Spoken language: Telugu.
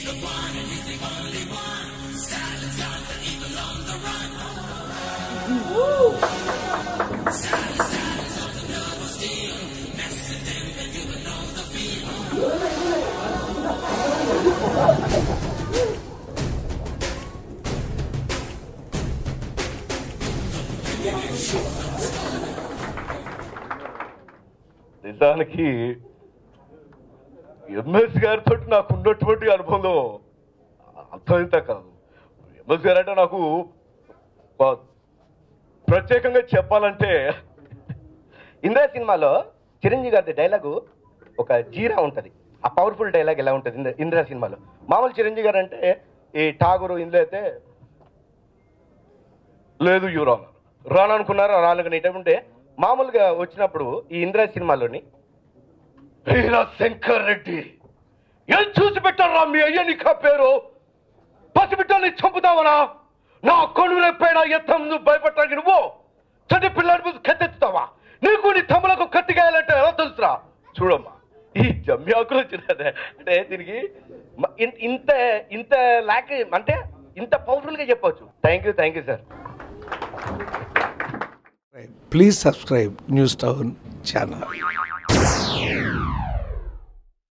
He's the one and he's the only one. Silence got the evil on the run. Woo! Silence, silence on the nerve steel. Mess with them and you will know the feel. నిజానికి ఎంఎస్ గారితో నాకు ఉన్నటువంటి అనుబంధం అర్థమైంత కాదు. ఎంఎస్ గారు అంటే నాకు ప్రత్యేకంగా చెప్పాలంటే ఇందిరా సినిమాలో చిరంజీవి గారి డైలాగు ఒక జీరా ఉంటుంది. ఆ పవర్ఫుల్ డైలాగ్ ఎలా ఉంటుంది ఇంద్ర ఇందిరా సినిమాలో? మామూలు చిరంజీవి గారు అంటే ఈ ఠాగూరు ఇందులో అయితే లేదు యూరాన్ రాననుకున్నారు రానుకునేటంటే మామూలుగా వచ్చినప్పుడు ఈ ఇందిరా సినిమాలోని వీరా శంకర్ రెడ్డి ఏం చూసి పెట్టారా మీ అయ్య నీకా పేరు? పసిబిడ్డల్ని చంపుతావనా నా కొడుకు రేపేడా ఎత్తం నువ్వు భయపడటానికి నువ్వు? చంటి పిల్లాడి ముందు కత్తెత్తుతావా? నీకు నీ తమ్ములకు కత్తికేయాలంటే ఎలా తెలుసురా? చూడమ్మా ఈ జమ్యాకులు వచ్చినదే అంటే దీనికి ఇంత ఇంత లాక్ అంటే ఇంత పవర్ఫుల్గా చెప్పవచ్చు thank you thank you sir please subscribe News Town channel